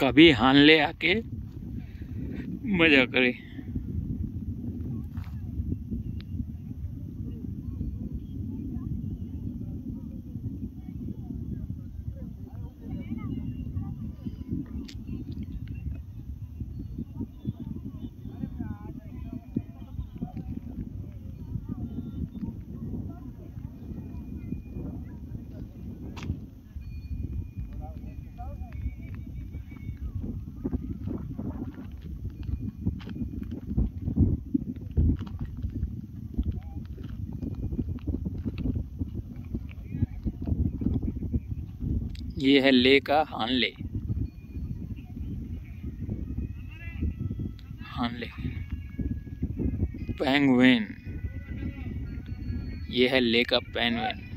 कभी हान ले आके मज़ा करे। ये है ले का हानले। हानले। पेंगुइन। ये है ले का पेंगुइन।